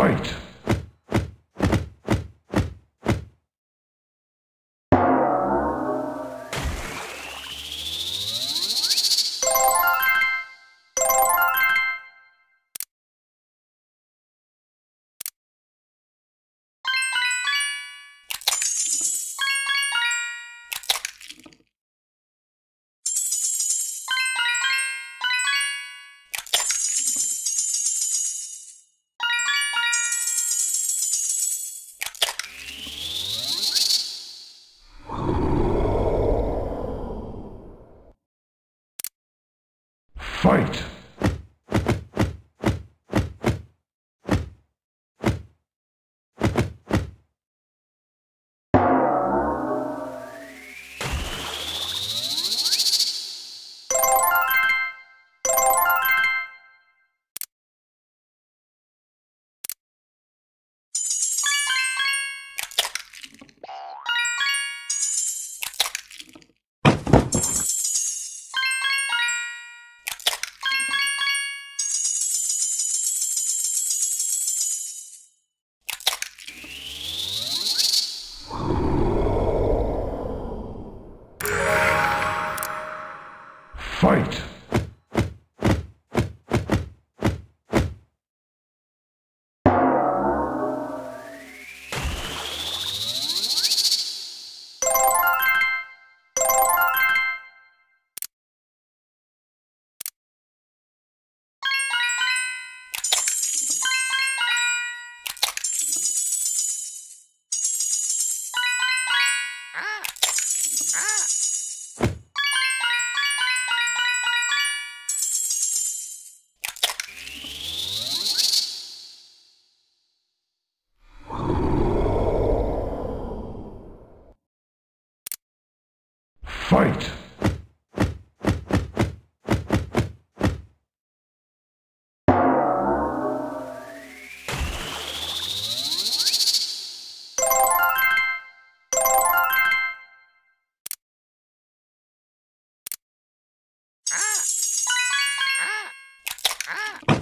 Fight! Fight! Fight! Ah! ah. ah.